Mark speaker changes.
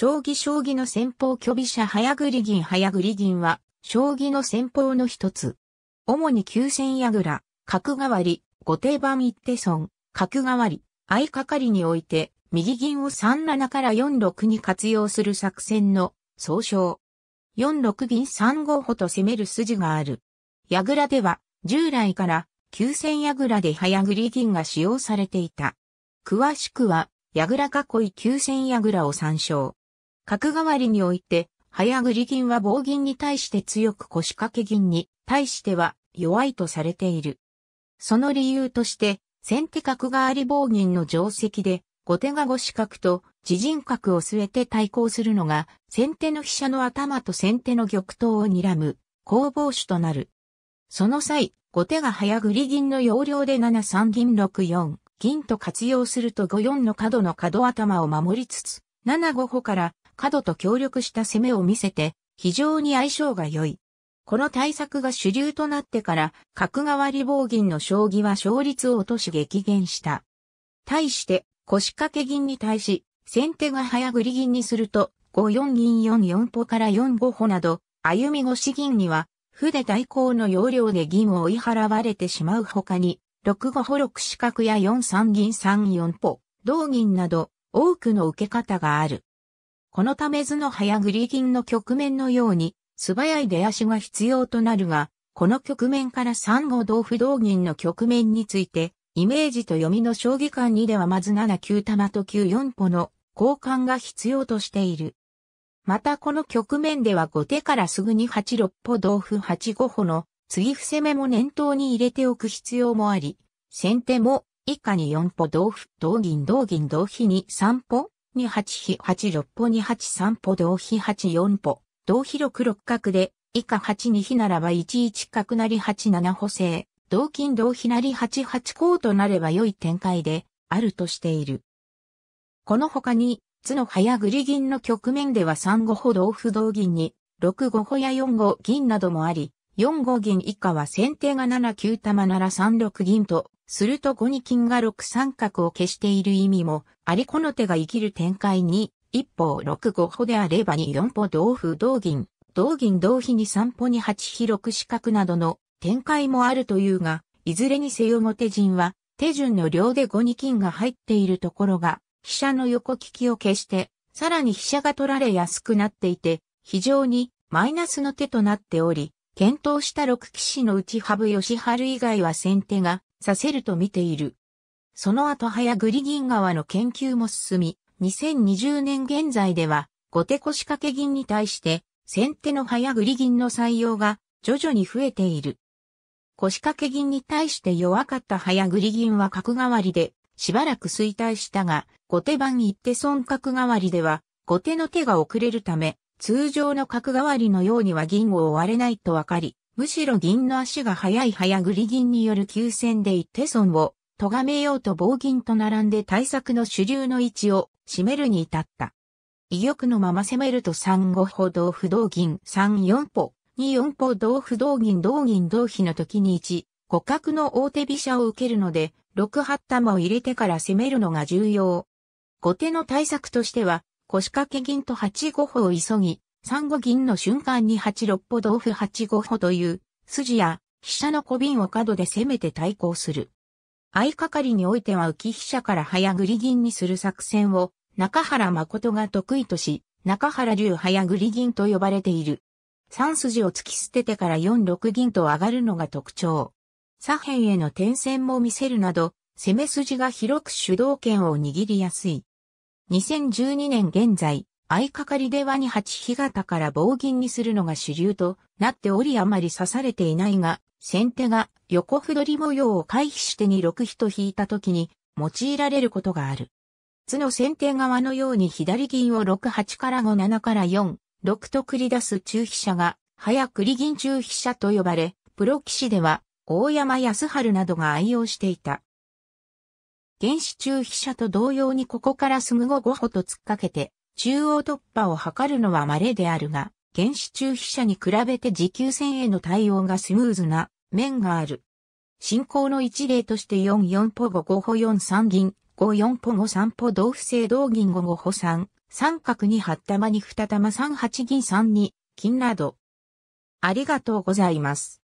Speaker 1: 将棋将棋の先方巨飛車早繰り銀早繰り銀は、将棋の先方の一つ。主に急戦矢倉、角換わり、後手番一手損、角換わり、相掛かりにおいて、右銀を37から46に活用する作戦の総称。46銀35歩と攻める筋がある。矢倉では、従来から急戦矢倉で早繰り銀が使用されていた。詳しくは、矢倉囲い急戦矢倉を参照。角代わりにおいて、早繰り銀は棒銀に対して強く腰掛け銀に対しては弱いとされている。その理由として、先手角代わり棒銀の定石で、後手が腰角と自陣角を据えて対抗するのが、先手の飛車の頭と先手の玉頭を睨む攻防手となる。その際、後手が早繰り銀の要領で7-3銀6-4銀と活用すると5-4の角の角頭を守りつつ、7-5歩から角と協力した攻めを見せて、非常に相性が良い。この対策が主流となってから、角代わり棒銀の将棋は勝率を落とし激減した。対して、腰掛け銀に対し、先手が早繰り銀にすると、5-4銀4-4歩から4-5歩など、歩み腰銀には筆対抗の要領で銀を追い払われてしまう他に、6五歩6四角や4三銀3四歩、同銀など多くの受け方がある。このため図の早繰り銀の局面のように素早い出足が必要となるが、この局面から3五同歩同銀の局面について、イメージと読みの将棋間にではまず7、9玉と9、4歩の交換が必要としている。またこの局面では後手からすぐに8六歩同歩8五歩の次伏せ目も念頭に入れておく必要もあり、先手も以下に4歩同歩、同銀同銀同飛に3歩、2八飛8六歩2八3歩同飛8四歩、同飛6六角で以下8二飛ならば1一角成8七歩正、同金同飛成8八八項となれば良い展開であるとしている。この他につの早繰り銀の局面では3五歩同歩同銀に、6五歩や4五銀などもあり、4五銀以下は先手が7、9玉なら3、6銀と、すると5に金が6三角を消している意味も、ありこの手が生きる展開に、一方6五歩であれば2、4歩同歩同銀、同銀同飛に3歩に8比6四角などの展開もあるというが、いずれにせよ後手陣は、手順の両で5に金が入っているところが、飛車の横利きを消して、さらに飛車が取られやすくなっていて、非常にマイナスの手となっており、検討した六騎士のうち羽生義治以外は先手がさせると見ている。その後早グリ銀川の研究も進み、2020年現在では、後手腰掛け銀に対して、先手の早グリ銀の採用が徐々に増えている。腰掛け銀に対して弱かった早グリ銀は角代わりで、しばらく衰退したが、後手番一手損角代わりでは、後手の手が遅れるため、通常の角代わりのようには銀を追われないとわかり、むしろ銀の足が速い早繰り銀による急戦で一手損を咎めようと棒銀と並んで対策の主流の位置を占めるに至った。威力のまま攻めると3五歩同歩同銀3四歩、2四歩同歩同銀同銀同飛の時に1、互角の大手飛車を受けるので、6、8玉を入れてから攻めるのが重要。後手の対策としては、腰掛け銀と8、5歩を急ぎ、3、5銀の瞬間に8、6歩同歩8、5歩という筋や飛車の小瓶を角で攻めて対抗する。相掛かりにおいては浮き飛車から早繰り銀にする作戦を中原誠が得意とし、中原流早繰り銀と呼ばれている。3筋を突き捨ててから4、6銀と上がるのが特徴。左辺への転戦も見せるなど、攻め筋が広く主導権を握りやすい。2012年現在、相掛かりではに8日型から棒銀にするのが主流となっておりあまり刺されていないが、先手が横歩取り模様を回避してに6比と引いた時に用いられることがある。図の先手側のように左銀を6、8から5、7から4、6と繰り出す中飛車が、早繰り銀中飛車と呼ばれ、プロ棋士では大山康春などが愛用していた。原始中飛車と同様にここからすぐ後5歩と突っかけて、中央突破を図るのは稀であるが、原始中飛車に比べて持久戦への対応がスムーズな面がある。進行の一例として4、4歩5、5歩4、3銀、5、4歩5、3歩同歩正同銀5、5歩3、三角に八玉に二玉三八銀三に金など。ありがとうございます。